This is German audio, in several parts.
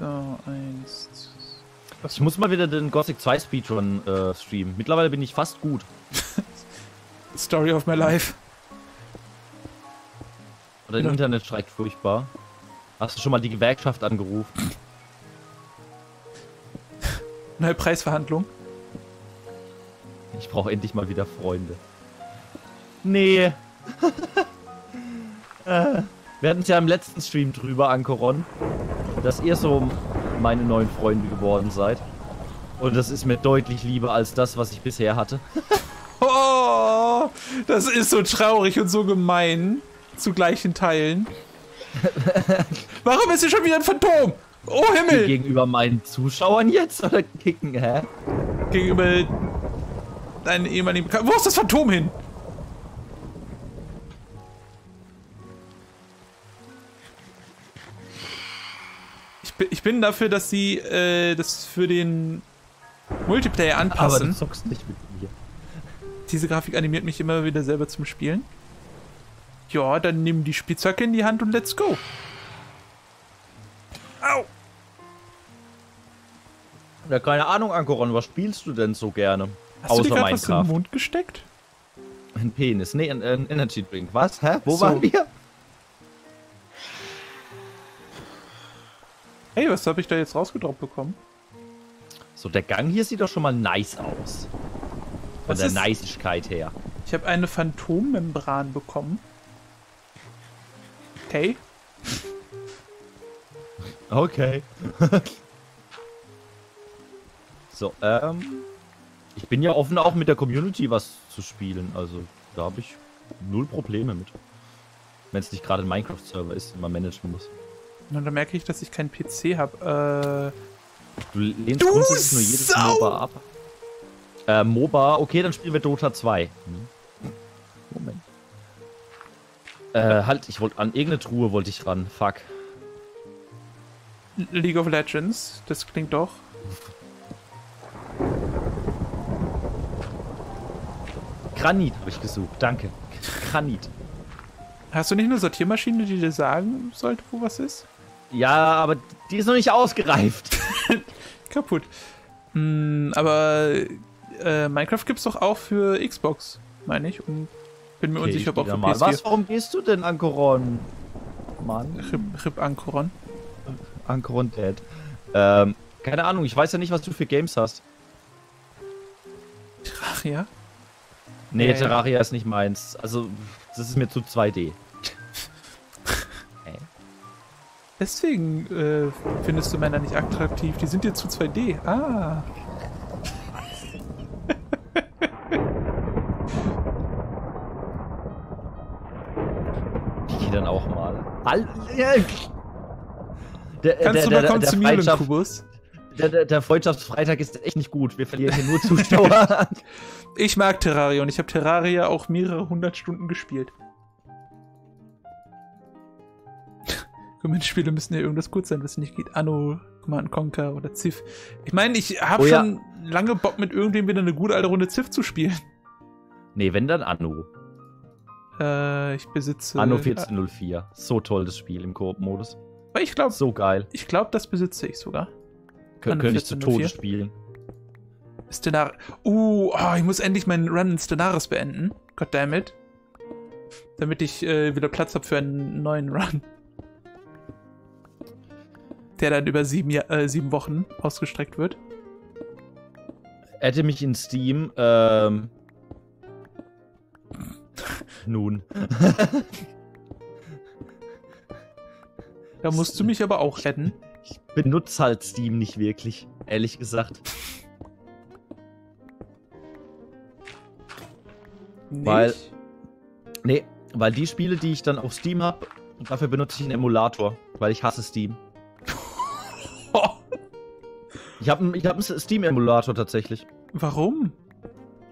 So, eins. Ich muss mal wieder den Gothic 2 Speedrun äh, streamen. Mittlerweile bin ich fast gut. Story of my life. Oder das. Internet streikt furchtbar. Hast du schon mal die Gewerkschaft angerufen? Neue Preisverhandlung. Ich brauche endlich mal wieder Freunde. Nee. äh, wir hatten es ja im letzten Stream drüber, Ankoron, dass ihr so meine neuen Freunde geworden seid. Und das ist mir deutlich lieber als das, was ich bisher hatte. Oh, das ist so traurig und so gemein. Zu gleichen Teilen. Warum ist hier schon wieder ein Phantom? Oh Himmel! Gegenüber meinen Zuschauern jetzt? Oder kicken, hä? Gegenüber deinen ehemaligen Bekannten. Wo ist das Phantom hin? Ich bin, ich bin dafür, dass sie äh, das für den Multiplayer Aber anpassen. du zockst nicht mit mir. Diese Grafik animiert mich immer wieder selber zum Spielen. Ja, dann nimm die Spitzhacke in die Hand und let's go. Au! Ja, keine Ahnung, Ankoron, was spielst du denn so gerne? Hast du dir Außer gerade was in den Minecraft. Mund gesteckt? Ein Penis. Nee, ein, ein Energy Drink. Was? Hä? Wo So. waren wir? Was habe ich da jetzt rausgedroppt bekommen? So, der Gang hier sieht doch schon mal nice aus. Von Was der Niceigkeit her. Ich habe eine Phantommembran bekommen. Okay. Okay. so, ähm. Ich bin ja offen, auch mit der Community was zu spielen. Also, da habe ich null Probleme mit. Wenn es nicht gerade ein Minecraft-Server ist, den man managen muss. Und dann merke ich, dass ich keinen PC habe. Du lehnst Du grundsätzlich nur jedes Sau! MOBA ab. Äh, MOBA, okay, dann spielen wir Dota 2. Hm. Moment. Äh, halt, ich wollte an irgendeine Truhe wollte ich ran. Fuck. Äh, League of Legends. Das klingt doch. Granit habe ich gesucht, danke. Granit. Hast du nicht eine Sortiermaschine, die dir sagen sollte, wo was ist? Ja, aber die ist noch nicht ausgereift. Kaputt. Hm, aber äh, Minecraft gibt's doch auch für Xbox, meine ich. Und bin mir Okay, unsicher, ob auch für mal. PS4. Was, warum gehst du denn, Ankoron? Mann, Rip, Rip Ankoron. Ankoron Dead. Ähm, keine Ahnung, ich weiß ja nicht, was du für Games hast. Terraria? Nee, Ja, ja. Terraria ist nicht meins. Also, das ist mir zu 2D. Deswegen äh, findest du Männer nicht attraktiv. Die sind dir zu 2D. Ah. Ich gehe dann auch mal. All der, der, Kannst du der, mal kommen der, zu der, mir, Kubus? der, der, der Freundschaftsfreitag ist echt nicht gut. Wir verlieren hier nur Zuschauer. Ich mag Terraria und ich habe Terraria auch mehrere hundert Stunden gespielt. Community-Spiele müssen ja irgendwas gut sein, was nicht geht. Anno, Command Conquer oder Civ. Ich meine, ich habe Oh ja. schon lange Bock, mit irgendwem wieder eine gute alte Runde Civ zu spielen. nee, wenn dann Anno. Äh, ich besitze. Anno 1404. So toll das Spiel im Koop-Modus. Ich glaube, So geil. ich glaube, das besitze ich sogar. Kön Anno könnte ich zu 1404? Tode spielen. Stenar. Uh, oh, ich muss endlich meinen Run in Stellaris beenden. Goddammit. Damit ich äh, wieder Platz habe für einen neuen Run. Der dann über sieben, äh, sieben Wochen ausgestreckt wird. Hätte mich in Steam, ähm. Nun. Da musst du mich aber auch retten. Ich benutze halt Steam nicht wirklich, ehrlich gesagt. Nicht? Weil- Nee, weil die Spiele, die ich dann auf Steam habe, dafür benutze ich einen Emulator, weil ich hasse Steam. Ich habe ich hab einen Steam-Emulator tatsächlich. warum?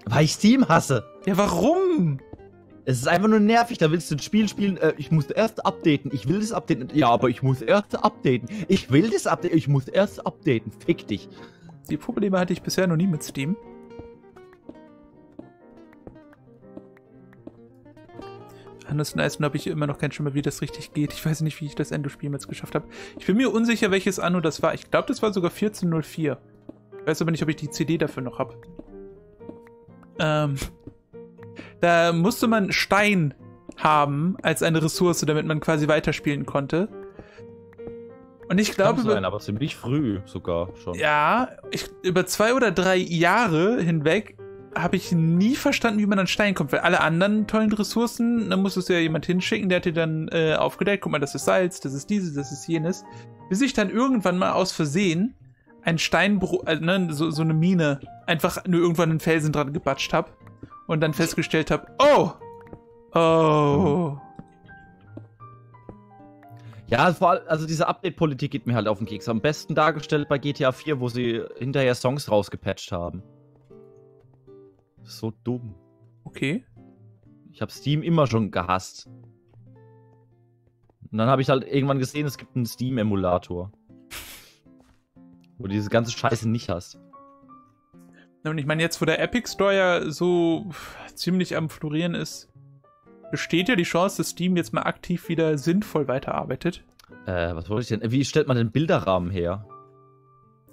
Weil ich Steam hasse. Ja, warum? Es ist einfach nur nervig, da willst du ein Spiel spielen, äh, ich muss erst updaten, ich will das updaten. Ja, aber ich muss erst updaten. Ich will das updaten, ich muss erst updaten. Fick dich. Die Probleme hatte ich bisher noch nie mit Steam. Anders nice und habe ich immer noch keinen Schimmer, wie das richtig geht. Ich weiß nicht, wie ich das Endo-Spiel jetzt geschafft habe. Ich bin mir unsicher, welches Anno das war. Ich glaube, das war sogar 1404. Ich weiß aber nicht, ob ich die CD dafür noch habe. Ähm, da musste man Stein haben als eine Ressource, damit man quasi weiterspielen konnte. Und ich glaube. Kann sein, aber ziemlich früh sogar schon. Ja, ich, über zwei oder drei Jahre hinweg habe ich nie verstanden, wie man an Stein kommt, weil alle anderen tollen Ressourcen, da musstest du ja jemand hinschicken, der hat dir dann äh, aufgedeckt, guck mal, das ist Salz, das ist dieses, das ist jenes. Bis ich dann irgendwann mal aus Versehen ein Steinbruch, äh, ne, so, so eine Mine, einfach nur irgendwann einen Felsen dran gebatscht habe und dann festgestellt habe, oh, oh. Ja, vor allem, also diese Update-Politik geht mir halt auf den Keks. Am besten dargestellt bei GTA 4, wo sie hinterher Songs rausgepatcht haben. So dumm. Okay. Ich habe Steam immer schon gehasst. Und dann habe ich halt irgendwann gesehen, es gibt einen Steam-Emulator. wo du diese ganze Scheiße nicht hast. Und ich meine, jetzt, wo der Epic Store ja so ziemlich am Florieren ist, besteht ja die Chance, dass Steam jetzt mal aktiv wieder sinnvoll weiterarbeitet. Äh, was wollte ich denn? Wie stellt man den Bilderrahmen her?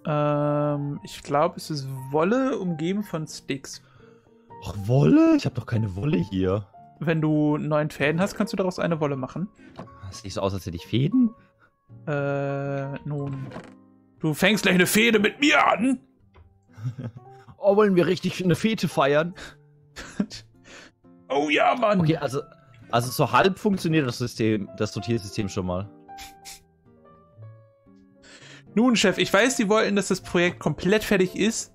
Ähm, ich glaube, es ist Wolle umgeben von Sticks. Ach, Wolle? Ich habe doch keine Wolle hier. Wenn du neun Fäden hast, kannst du daraus eine Wolle machen. Das sieht so aus, als hätte ich Fäden. Äh, nun. Du fängst gleich eine Fehde mit mir an! oh, wollen wir richtig eine Fete feiern? oh ja, Mann! Okay, also, also so halb funktioniert das System, das Sortiersystem schon mal. Nun, Chef, ich weiß, Sie wollten, dass das Projekt komplett fertig ist.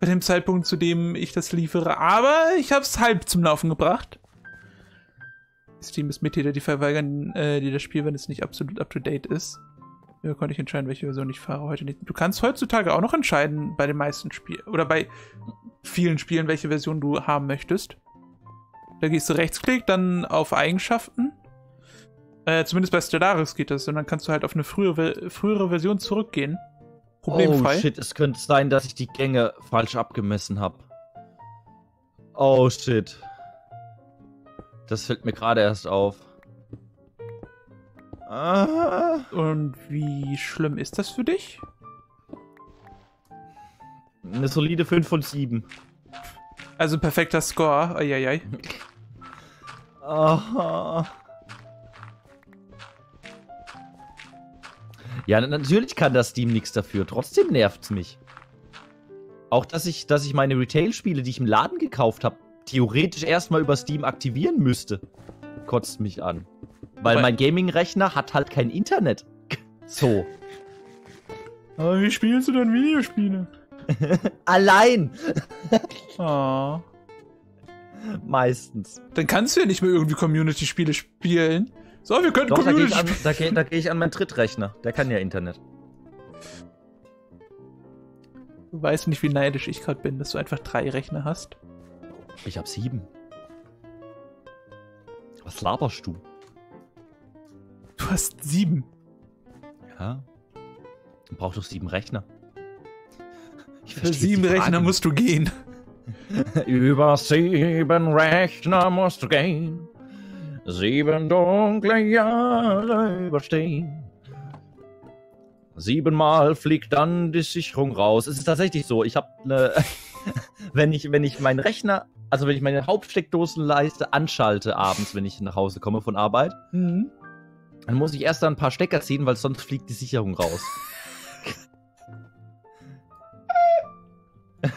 Bei dem Zeitpunkt, zu dem ich das liefere. Aber ich habe es halb zum Laufen gebracht. Steam ist Mitglieder, die verweigern äh, dir das Spiel, wenn es nicht absolut up-to-date ist. Ja, konnte ich entscheiden, welche Version ich fahre heute nicht. Du kannst heutzutage auch noch entscheiden bei den meisten Spielen oder bei vielen Spielen, welche Version du haben möchtest. Da gehst du rechtsklick, dann auf Eigenschaften. Äh, zumindest bei Stellaris geht das. Und dann kannst du halt auf eine frühere, frühere Version zurückgehen. Problemfrei. Oh shit, es könnte sein, dass ich die Gänge falsch abgemessen habe. Oh shit. Das fällt mir gerade erst auf. Ah. Und wie schlimm ist das für dich? Eine solide 5 von 7. Also perfekter Score. Eieiei. Aha. Ja, natürlich kann das Steam nichts dafür. Trotzdem nervt's mich. Auch, dass ich, dass ich meine Retail-Spiele, die ich im Laden gekauft habe, theoretisch erstmal über Steam aktivieren müsste, kotzt mich an. Weil Wobei, mein Gaming-Rechner hat halt kein Internet. so. Aber wie spielst du dann Videospiele? Allein. oh. Meistens. Dann kannst du ja nicht mehr irgendwie Community-Spiele spielen. So, wir können Doch, Community da gehe ich, geh, geh ich an meinen Trittrechner. Der kann ja Internet. Du weißt nicht, wie neidisch ich gerade bin, dass du einfach drei Rechner hast. Ich hab sieben. Was laberst du? Du hast sieben. Ja. Du brauchst doch sieben Rechner. Für sieben Rechner musst du gehen. Über sieben Rechner musst du gehen. Sieben dunkle Jahre überstehen. Siebenmal fliegt dann die Sicherung raus. Es ist tatsächlich so. Ich habe eine, wenn ich wenn ich meinen Rechner, also wenn ich meine Hauptsteckdosenleiste anschalte abends, wenn ich nach Hause komme von Arbeit, mhm. Dann muss ich erst ein paar Stecker ziehen, weil sonst fliegt die Sicherung raus.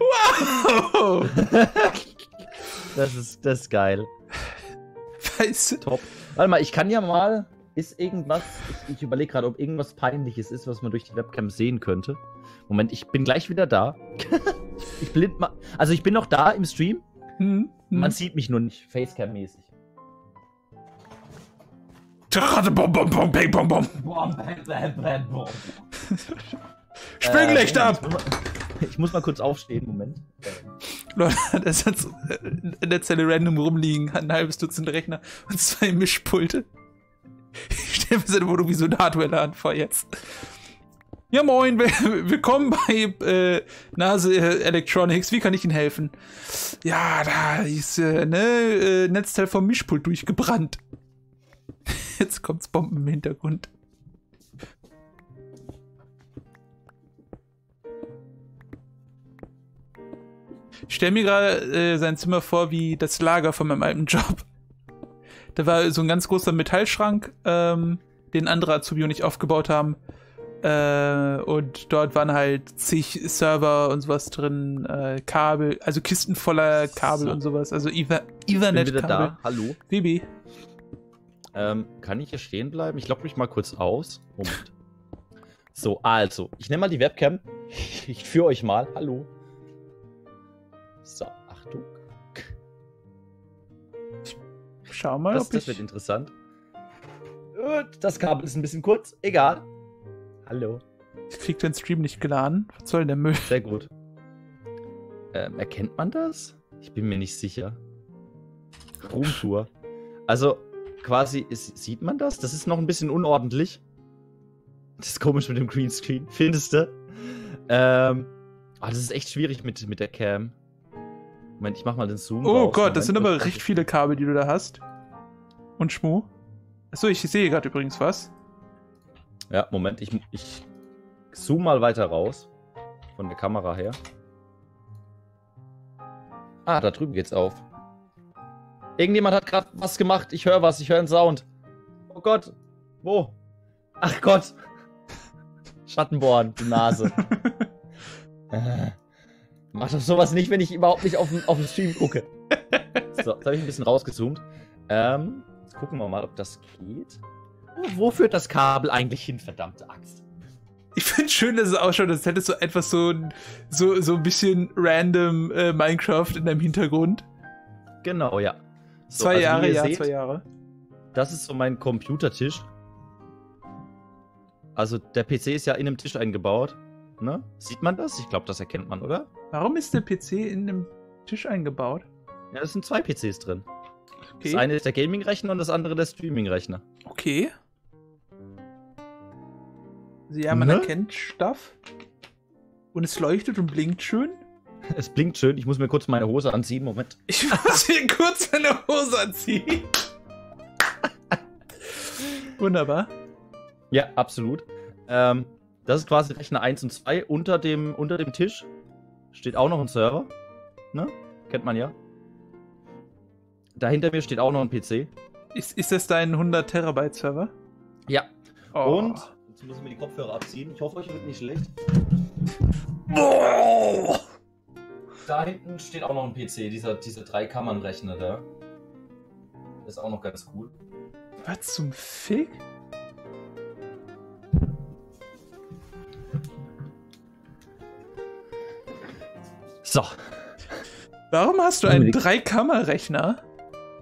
wow! Das, ist, das ist geil. Weißt Top. Warte mal, ich kann ja mal. Ist irgendwas. Ich, ich überlege gerade, ob irgendwas Peinliches ist, was man durch die Webcam sehen könnte. Moment, ich bin gleich wieder da. ich blind mal. Also ich bin noch da im Stream. Hm, hm. Man sieht mich nur nicht, Facecam-mäßig. Springlicht äh, ab! Ich muss mal kurz aufstehen, Moment. Leute, hat in der Zelle random rumliegen, hat ein halbes Dutzend Rechner und zwei Mischpulte. Ich stelle mir seine Wohnung wie so ein Hardware-Laden vor jetzt. Ja, moin, will- willkommen bei äh, Nase Electronics. Wie kann ich Ihnen helfen? Ja, da ist äh, ne, äh, Netzteil vom Mischpult durchgebrannt. Jetzt kommt's Bomben im Hintergrund. Ich stelle mir gerade äh, sein Zimmer vor wie das Lager von meinem alten Job. Da war so ein ganz großer Metallschrank, ähm, den andere Azubi und ich aufgebaut haben. Äh, und dort waren halt zig Server und sowas drin, äh, Kabel, also Kisten voller Kabel So. und sowas, also Ether Ich bin wieder da. Hallo. Bibi, Ähm, kann ich hier stehen bleiben? Ich logge mich mal kurz aus. Moment. So, also, ich nehme mal die Webcam. Ich führe euch mal. Hallo. So, Achtung. schau mal, Das, ob das ich... wird interessant. Das Kabel ist ein bisschen kurz. Egal. Hallo. Ich krieg den Stream nicht geladen. Was soll denn der Müll? Sehr gut. Ähm, erkennt man das? Ich bin mir nicht sicher. Roomtour. Also, quasi, ist, sieht man das? Das ist noch ein bisschen unordentlich. Das ist komisch mit dem Greenscreen. Findest du? Ähm, ah, das ist echt schwierig mit, mit der Cam. Moment, ich mach mal den Zoom. Oh raus. Gott, das sind Moment, aber recht viele Kabel, die du da hast. Und Schmu. Achso, ich sehe gerade übrigens was. Ja, Moment, ich, ich zoom mal weiter raus. Von der Kamera her. Ah, da drüben geht's auf. Irgendjemand hat gerade was gemacht. Ich höre was, ich höre einen Sound. Oh Gott. Wo? Ach Gott. Schattenborn, die Nase. äh, mach doch sowas nicht, wenn ich überhaupt nicht auf den, auf den Stream gucke. So, jetzt habe ich ein bisschen rausgezoomt. Ähm, jetzt gucken wir mal, ob das geht. Wo führt das Kabel eigentlich hin, verdammte Axt? Ich finde schön, dass es ausschaut, als hättest du etwas so, ein- so, so ein bisschen random äh, Minecraft in deinem Hintergrund. Genau, ja. So, zwei also Jahre, ja, seht, zwei Jahre. Das ist so mein Computertisch. Also der PC ist ja in einem Tisch eingebaut. Ne? Sieht man das? Ich glaube, das erkennt man, oder? Warum ist der PC in einem Tisch eingebaut? Ja, es sind zwei PCs drin. Okay. Das eine ist der Gaming-Rechner und das andere der Streaming-Rechner. Okay. Also ja, man Ne? erkennt Stuff. Und es leuchtet und blinkt schön. Es blinkt schön. Ich muss mir kurz meine Hose anziehen. Moment. Ich muss hier kurz meine Hose anziehen. Wunderbar. Ja, absolut. Ähm, das ist quasi Rechner 1 und 2. Unter dem, unter dem Tisch steht auch noch ein Server. Ne? Kennt man ja. Dahinter mir steht auch noch ein PC. Ist, ist das dein 100 Terabyte Server? Ja. Oh. Und jetzt muss ich mir die Kopfhörer abziehen. Ich hoffe, euch wird nicht schlecht. Da hinten steht auch noch ein PC, dieser, dieser Drei-Kammern-Rechner da. Ist auch noch ganz cool. Was zum Fick? So, Warum hast du einen. Dreikammerrechner?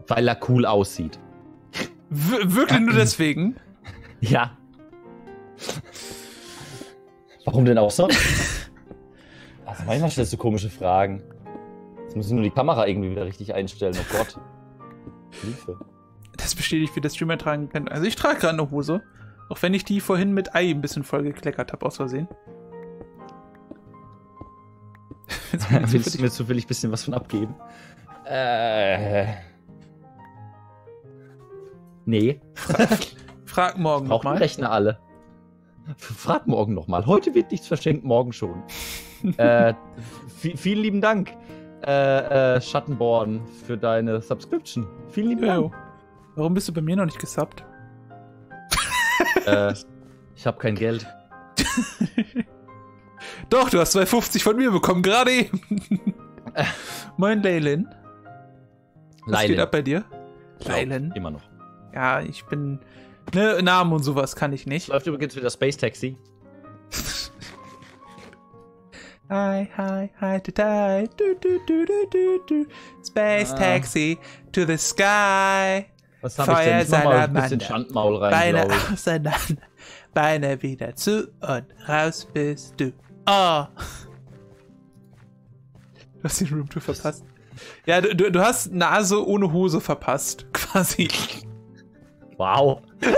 weil er cool aussieht. W wirklich nur deswegen? Ja. Warum denn auch so? Also manchmal stellst du komische Fragen. Jetzt muss ich nur die Kamera irgendwie wieder richtig einstellen. Oh Gott. Hilfe. Das bestätigt, wie der Streamer tragen kann. Also ich trage gerade eine Hose. Auch wenn ich die vorhin mit Ei ein bisschen voll gekleckert habe, aus Versehen. Willst du mir zufällig ein bisschen was von abgeben? Äh. Nee. Frag morgen Braucht die nochmal. Rechner alle. Frag morgen nochmal. Heute wird nichts verschenkt, morgen schon. äh, vi- vielen lieben Dank, äh, äh, Schattenborn, für deine Subscription. Vielen lieben. Dank. Warum bist du bei mir noch nicht gesubbt? äh, ich habe kein Geld. Doch, du hast 2,50 von mir bekommen, gerade eben. Moin, Leylin. Was geht Leider. ab bei dir? Leylin? Immer noch. Ja, ich bin. Ne, Namen und sowas kann ich nicht. Läuft übrigens wieder Space Taxi. Hi, hi, hi, to die. Du, du, du, du, du, du. Space Ah. Taxi to the sky. Was habe ich denn? Ich mach mal ein bisschen. Schandmaul rein, Beine auseinander. Beine wieder zu und raus bist du. Oh. Du hast den Roomtour verpasst. Ja, du, du, du hast Nase ohne Hose verpasst, quasi. Wow.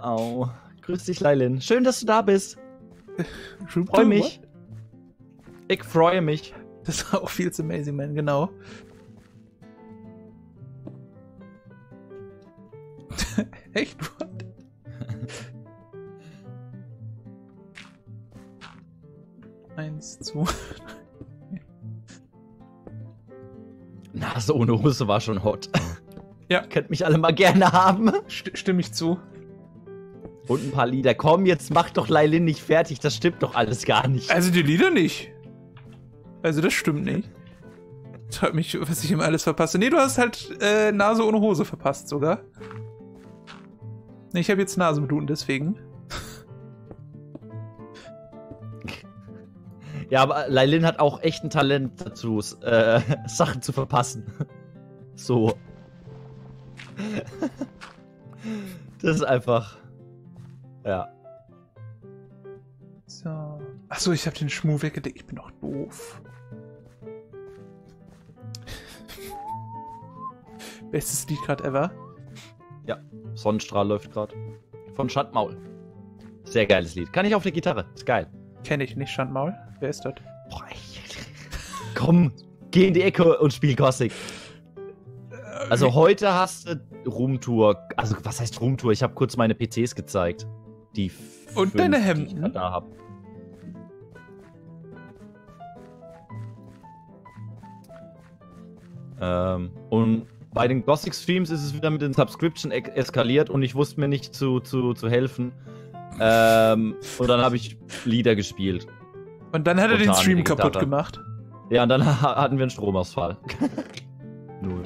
Au. Grüß dich, Leilin. Schön, dass du da bist. Freue Freue mich. Ich freue mich. Das war auch viel zu Amazing Man, genau. Echt? Eins, zwei. Nase ohne Hose war schon hot. Ja. Könnt mich alle mal gerne haben. St stimme ich zu. Und ein paar Lieder. Komm, jetzt mach doch Leilin nicht fertig. Das stimmt doch alles gar nicht. Also die Lieder nicht. Also das stimmt nicht. Das hat mich, was ich ihm alles verpasse. Nee, du hast halt äh, Nase ohne Hose verpasst sogar. Nee, ich habe jetzt Nasenbluten deswegen. Ja, aber Leilin hat auch echt ein Talent dazu, äh, Sachen zu verpassen. So. Das ist einfach. Ja. So. Achso, ich habe den Schmuh weggedeckt. Ich bin doch doof. Bestes Lied gerade ever. Sonnenstrahl läuft gerade. Von Schandmaul. Sehr geiles Lied. Kann ich auf der Gitarre. Ist geil. Kenne ich nicht, Schandmaul. Wer ist das? Boah, ich... Komm, geh in die Ecke und spiel Gothic. Also heute hast du Roomtour. Also was heißt Roomtour? Ich habe kurz meine PCs gezeigt. Die Und fünf, deine die ich Hemden? da hab. Ähm, und bei den Gothic Streams ist es wieder mit den Subscription eskaliert und ich wusste mir nicht zu, zu, zu helfen. Ähm, und dann habe ich Lieder gespielt. Und dann hat er den Stream kaputt Gitarre. gemacht. Ja, und dann ha- hatten wir einen Stromausfall. Null.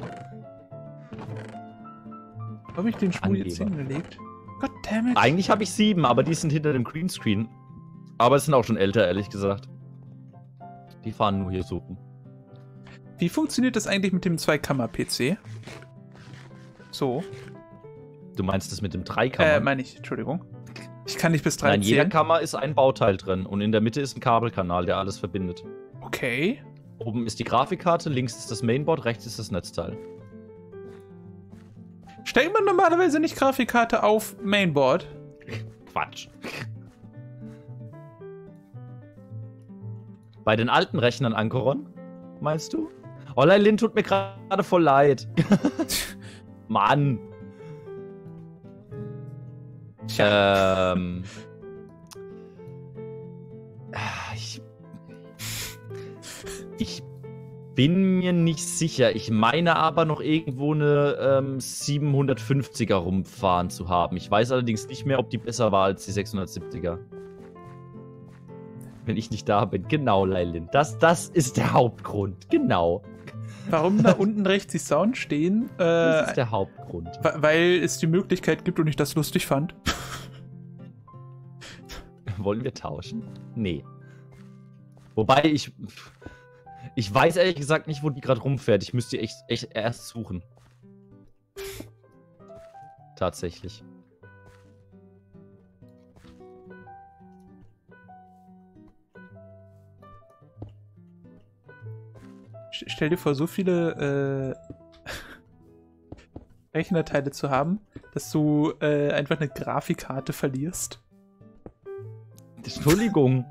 Habe ich den Schmuh jetzt hingelegt? It. Eigentlich habe ich sieben, aber die sind hinter dem Greenscreen. Aber es sind auch schon älter, ehrlich gesagt. Die fahren nur hier so rum. Wie funktioniert das eigentlich mit dem Zweikammer-PC? So. Du meinst das mit dem Äh, Dreikammer? meine ich, Entschuldigung. Ich kann nicht bis drei Nein, jeder zählen. Kammer ist ein Bauteil drin und in der Mitte ist ein Kabelkanal, der alles verbindet. Okay. Oben ist die Grafikkarte, links ist das Mainboard, rechts ist das Netzteil. Stellt man normalerweise nicht Grafikkarte auf Mainboard? Quatsch. Bei den alten Rechnern Ankoron, meinst du? Oh, Lin tut mir gerade voll leid. Mann. Tja. Ähm. Ah, Ich, ich bin mir nicht sicher. Ich meine aber noch irgendwo eine ähm, 750er rumfahren zu haben. Ich weiß allerdings nicht mehr, ob die besser war als die 670er. Wenn ich nicht da bin. Genau, Leilin. Das, das ist der Hauptgrund. Genau. Warum da unten rechts die Sound stehen? Das Äh, ist der Hauptgrund. weil es die Möglichkeit gibt und ich das lustig fand. Wollen wir tauschen? Nee. Wobei ich. Ich weiß ehrlich gesagt nicht, wo die gerade rumfährt. Ich müsste die echt, echt erst suchen. Tatsächlich. St- Stell dir vor, so viele äh, Rechnerteile zu haben, dass du äh, einfach eine Grafikkarte verlierst. Entschuldigung.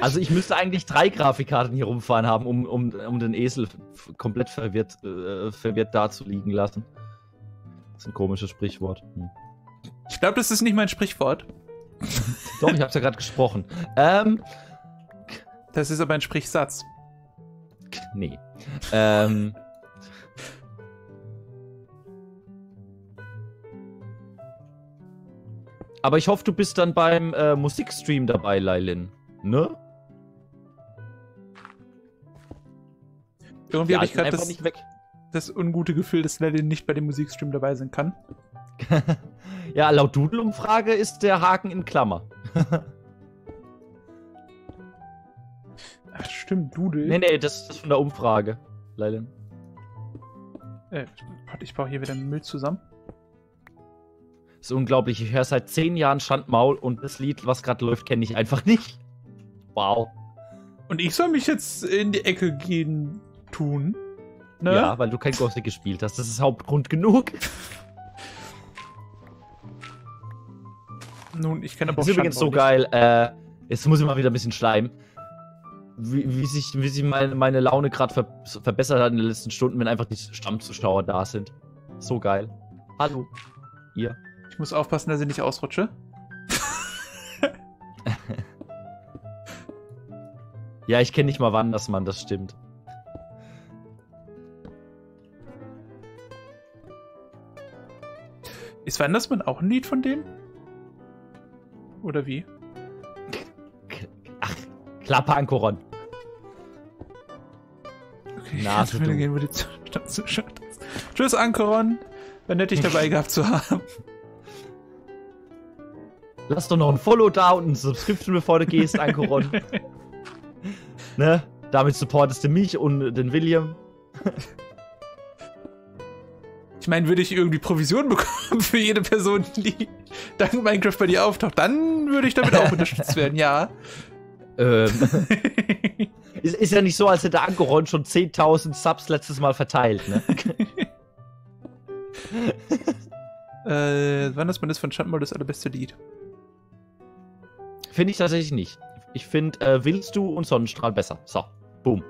Also ich müsste eigentlich drei Grafikkarten hier rumfahren haben, um, um, um den Esel komplett verwirrt, äh, verwirrt dazuliegen lassen. Das ist ein komisches Sprichwort. Hm. Ich glaube, das ist nicht mein Sprichwort. Doch, ich hab's ja gerade gesprochen. Ähm, Das ist aber ein Sprichsatz. Nee. Ähm. Aber ich hoffe, du bist dann beim äh, Musikstream dabei, Leilin. Ne? Irgendwie Die habe ich gerade das, nicht weg. das ungute Gefühl, dass Lelin nicht bei dem Musikstream dabei sein kann. ja, laut Doodle-Umfrage ist der Haken in Klammer. Ach, stimmt, Dudel. Nee, nee, das ist von der Umfrage, Leilin. Äh, warte, ich baue hier wieder Müll zusammen. Ist unglaublich. Ich höre seit zehn Jahren Schandmaul und das Lied, was gerade läuft, kenne ich einfach nicht. Wow. Und ich soll mich jetzt in die Ecke gehen tun. Ne? Ja, weil du kein Gothic gespielt hast. Das ist Hauptgrund genug. Nun, ich kenne aber Das auch ist übrigens so geil. Äh, jetzt muss ich mal wieder ein bisschen schleimen. Wie, wie sich, wie sich meine, meine Laune gerade ver verbessert hat in den letzten Stunden, wenn einfach die Stammzuschauer da sind. So geil. Hallo. Ihr. Ich muss aufpassen, dass ich nicht ausrutsche. Ja, ich kenne nicht mal wann, dass man das stimmt. Ist Wandersmann auch ein Lied von denen? Oder wie? Ach, Klappe Ankoron. Okay, Nase, ich du. gehen, wo die. Tschüss, Ankoron. War nett, dich dabei gehabt zu haben. Lass doch noch ein Follow da und ein Subscription, bevor du gehst, Ankoron. ne? Damit supportest du mich und den William. Ich meine, würde ich irgendwie Provision bekommen für jede Person, die dank Minecraft bei dir auftaucht, dann würde ich damit auch unterstützt werden, ja. Ähm, ist, ist ja nicht so, als hätte Ankoron schon 10.000 Subs letztes Mal verteilt, ne? äh, Wandersmann ist von Schandmaul das allerbeste Lied. Finde ich tatsächlich nicht. Ich finde äh, Willst du und Sonnenstrahl besser. So, boom.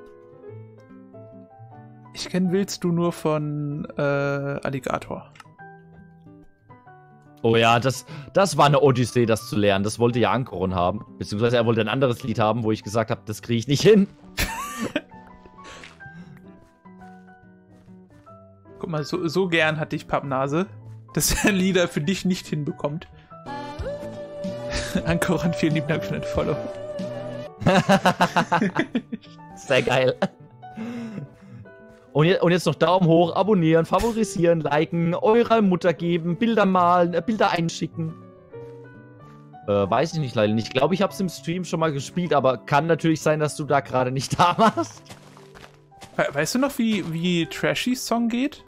Ich kenne Willst du nur von äh, Alligator. Oh ja, das, das war eine Odyssee, das zu lernen. Das wollte ja Ankoron haben. Beziehungsweise er wollte ein anderes Lied haben, wo ich gesagt habe, das kriege ich nicht hin. Guck mal, so, so gern hat dich Pappnase, dass er Lieder für dich nicht hinbekommt. Ankoran, vielen lieben Dank für den Follow. Sehr geil. Und jetzt, und jetzt noch Daumen hoch, abonnieren, favorisieren, liken, eurer Mutter geben, Bilder malen, äh, Bilder einschicken. Äh, weiß ich nicht leider nicht. Ich glaube, ich habe es im Stream schon mal gespielt, aber kann natürlich sein, dass du da gerade nicht da warst. We weißt du noch, wie, wie Trashys Song geht?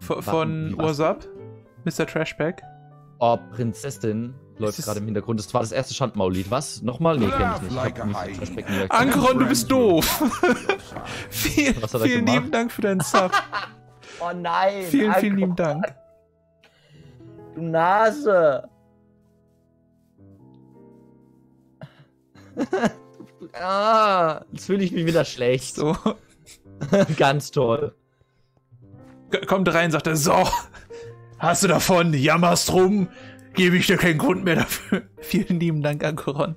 Von, von? What's Up? Mr. Trashback? Oh, Prinzessin läuft gerade im Hintergrund. Das war das erste Schandmaul-Lied. Was? Nochmal? Nee, kenn ich nicht. Ich nie erkannt. Ankoron, du bist doof! Vielen gemacht? lieben Dank für deinen Sub. Oh nein! vielen, vielen lieben Dank. Du Nase! ah, jetzt fühle ich mich wieder schlecht. So, Ganz toll. k- kommt rein, sagt er, so, hast du davon, jammerst rum, gebe ich dir keinen Grund mehr dafür. Vielen lieben Dank, Ankoron.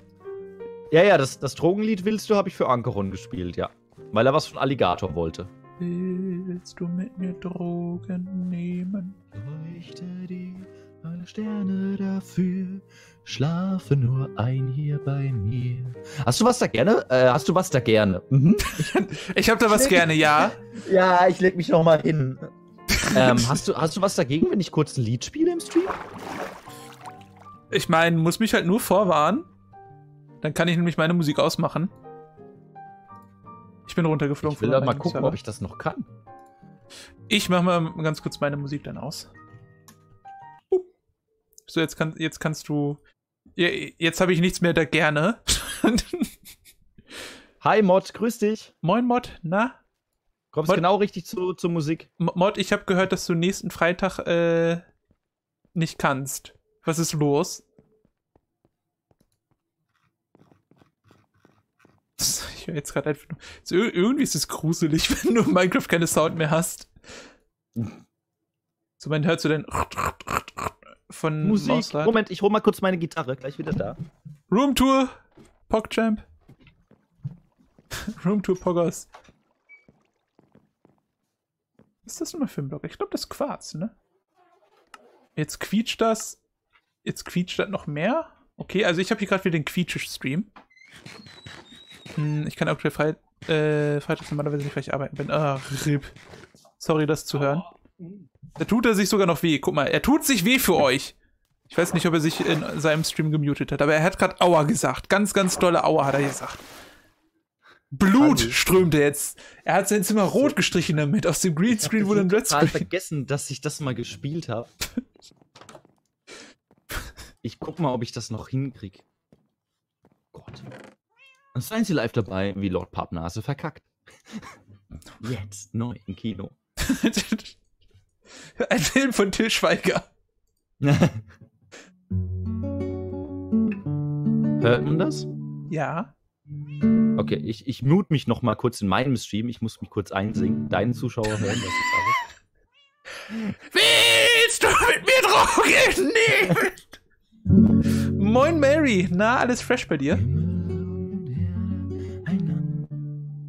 Ja, ja, das, das Drogenlied willst du, habe ich für Ankeron gespielt, ja. Weil er was von Alligator wollte. Willst du mit mir Drogen nehmen? Leuchte die alle Sterne dafür. Schlafe nur ein hier bei mir. Hast du was da gerne? Äh, hast du was da gerne? Mhm. Ich hab da was gerne, ja. Ja, ich leg mich noch mal hin. Ähm, hast, du, hast du was dagegen, wenn ich kurz ein Lied spiele im Stream? Ich meine, muss mich halt nur vorwarnen. Dann kann ich nämlich meine Musik ausmachen. Ich bin runtergeflogen. Ich will von da mal gucken, Server. ob ich das noch kann. Ich mache mal ganz kurz meine Musik dann aus. Hup. So, jetzt, kann, jetzt kannst du. Jetzt habe ich nichts mehr da gerne. Hi Mod, grüß dich. Moin Mod, na? Kommst Mod- genau richtig zu, zur Musik. Mod, ich habe gehört, dass du nächsten Freitag äh, nicht kannst. Was ist los? Ich höre jetzt gerade einfach nur. So, irgendwie ist es gruselig, wenn du in Minecraft keine Sound mehr hast. So, man hört so den von Musik. Mausrad. Moment, ich hol mal kurz meine Gitarre. Gleich wieder da. Roomtour, PogChamp. Roomtour Poggers. Was ist das nochmal für ein Block? Ich glaube, das ist Quarz, ne? Jetzt quietscht das. Jetzt quietscht das noch mehr. Okay, also ich habe hier gerade wieder den Quietsche-Stream. Hm, ich kann aktuell äh, freitags normalerweise nicht, weil ich arbeiten bin. Ah, RIP. Sorry, das zu hören. Da tut er sich sogar noch weh. Guck mal, er tut sich weh für euch. Ich weiß nicht, ob er sich in seinem Stream gemutet hat, aber er hat gerade Aua gesagt. Ganz, ganz dolle Aua hat er gesagt. Blut strömte jetzt. Er hat sein Zimmer rot gestrichen damit. Aus dem Greenscreen wurde ein Red Screen. vergessen, dass ich das mal gespielt habe. Ich guck mal, ob ich das noch hinkrieg. Gott. Und seien Sie live dabei, wie Lord Pappnase verkackt. Jetzt neu im Kino. ein Film von Till Schweiger. Hört man das? Ja. Okay, ich, ich mute mich noch mal kurz in meinem Stream. Ich muss mich kurz einsingen. Deine Zuschauer hören das jetzt alles. Willst du mit mir Drogen nehmen? Moin Mary, na, alles fresh bei dir?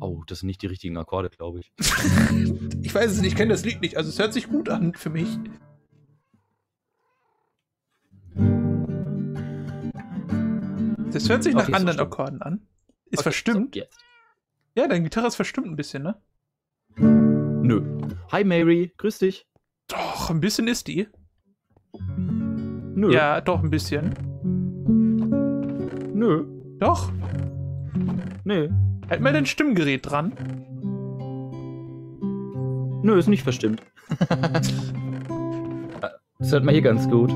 Oh, das sind nicht die richtigen Akkorde, glaube ich. Ich weiß es nicht, ich kenne das Lied nicht, also es hört sich gut an für mich. Das hört sich nach anderen. Akkorden an. Ist Okay, verstimmt? so. Ja, deine Gitarre ist verstimmt ein bisschen, ne? Nö. Hi Mary, grüß dich. Doch, ein bisschen ist die. Nö. Ja, doch, ein bisschen. Nö. Doch. Nee. Halt mal dein Stimmgerät dran. Nö, ist nicht verstimmt. das hört man hier ganz gut.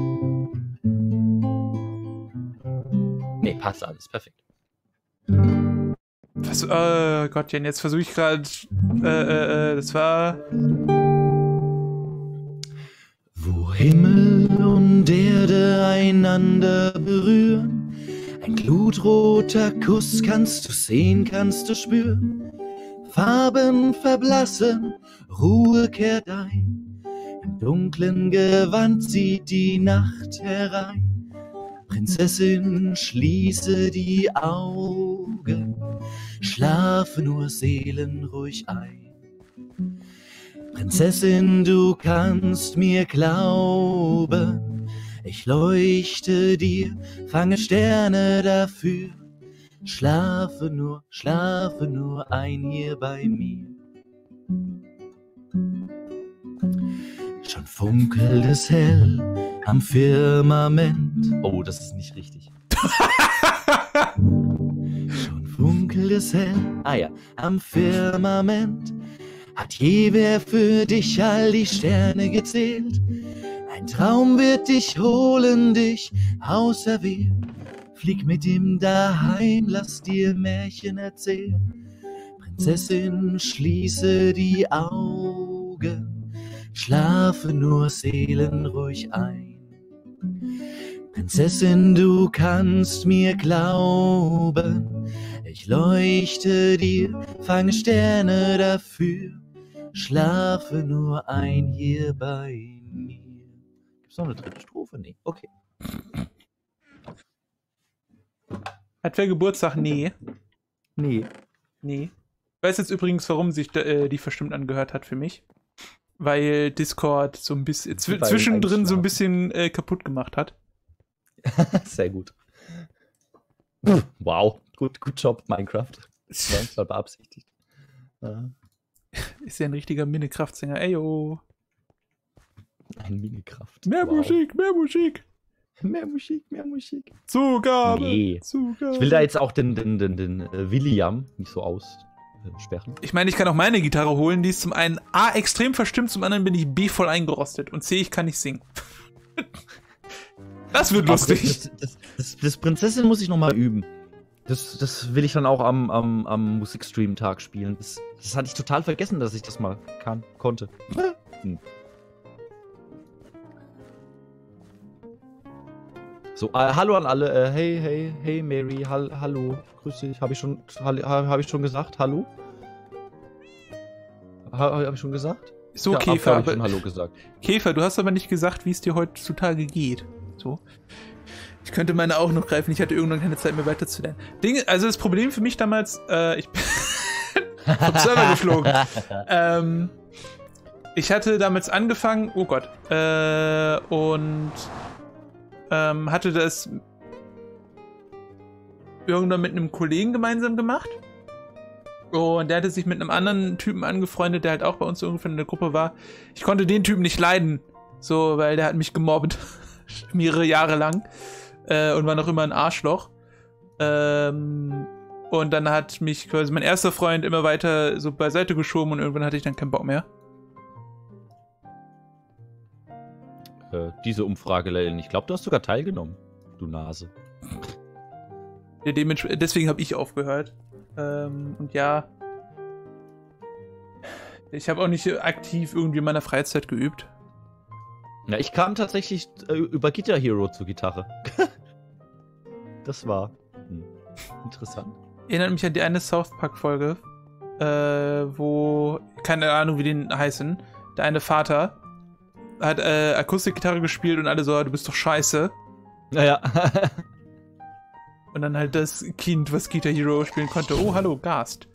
Nee, passt alles. Perfekt. Was, äh, Gottchen, jetzt versuche ich gerade, äh, äh, äh, das war, Wo Himmel und Erde einander berühren, ein glutroter Kuss kannst du sehen, kannst du spüren. Farben verblassen, Ruhe kehrt ein. Im dunklen Gewand zieht die Nacht herein. Prinzessin, schließe die Augen, schlafe nur seelenruhig ein. Prinzessin, du kannst mir glauben, ich leuchte dir, fange Sterne dafür. Schlafe nur, schlafe nur ein hier bei mir. Schon funkelt es hell am Firmament. Oh, das ist nicht richtig. Schon funkelt es hell, ah ja, am Firmament. Hat je wer für dich all die Sterne gezählt? Ein Traum wird dich holen, dich auserwählt. Flieg mit ihm daheim, lass dir Märchen erzählen. Prinzessin, schließe die Augen, schlafe nur seelenruhig ein. Prinzessin, du kannst mir glauben, ich leuchte dir, fange Sterne dafür, schlafe nur ein hier bei mir. Gibt's noch eine dritte Strophe? Nee, okay. hat wer Geburtstag? Nee. Nee. Nee. Ich weiß jetzt übrigens, warum sich äh, die verstimmt angehört hat für mich. Weil Discord so ein bisschen, zw zwischendrin so ein bisschen äh, kaputt gemacht hat. Sehr gut. Wow, gut, gut Job, Minecraft. Das war beabsichtigt. Ja, Ist ja ein richtiger Minecraft-Sänger. Eyo. Ein Minikraft. Mehr wow. Musik, mehr Musik. Mehr Musik, mehr Musik. Zugabe. Nee. Zugabe. Ich will da jetzt auch den, den, den, den äh, William nicht so aussperren. Ich meine, ich kann auch meine Gitarre holen. Die ist zum einen A extrem verstimmt, zum anderen bin ich B voll eingerostet. Und C, ich kann nicht singen. das wird lustig. Das, das, das, das Prinzessin muss ich noch mal üben. Das, das will ich dann auch am, am, am Musikstream-Tag spielen. Das, das hatte ich total vergessen, dass ich das mal kann, konnte. Hm. So, äh, hallo an alle. Äh, hey, hey, hey, Mary. Hall, hallo. Grüß dich. Habe ich schon, hall, habe ich schon gesagt? Hallo? Ha, habe ich schon gesagt? So, Ja, Käfer. hab ich schon Hallo gesagt. Käfer, du hast aber nicht gesagt, wie es dir heutzutage geht. So. Ich könnte meine auch noch greifen. Ich hatte irgendwann keine Zeit mehr weiterzulernen. Dinge, also das Problem für mich damals, äh, ich bin vom Server geflogen. ähm, ich hatte damals angefangen, oh Gott, äh, und ähm, hatte das irgendwann mit einem Kollegen gemeinsam gemacht. Und der hatte sich mit einem anderen Typen angefreundet, der halt auch bei uns ungefähr in der Gruppe war. Ich konnte den Typen nicht leiden, so, weil der hat mich gemobbt. mehrere Jahre lang. Äh, und war noch immer ein Arschloch. Ähm, und dann hat mich quasi mein erster Freund immer weiter so beiseite geschoben und irgendwann hatte ich dann keinen Bock mehr. Äh, diese Umfrage, Lellen. Ich glaube, du hast sogar teilgenommen. Du Nase. Ja, Deswegen habe ich aufgehört. Ähm, und ja. Ich habe auch nicht aktiv irgendwie in meiner Freizeit geübt. Ja, ich kam tatsächlich äh, über Guitar Hero zur Gitarre. das war hm, interessant. Erinnert mich an die eine South Park-Folge, äh, wo, keine Ahnung, wie den heißen, der eine Vater hat äh, Akustikgitarre gespielt und alle so, du bist doch scheiße. Naja. Und dann halt das Kind, was Guitar Hero spielen konnte, oh, hallo, Gast.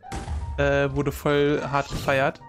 Äh, wurde voll hart gefeiert.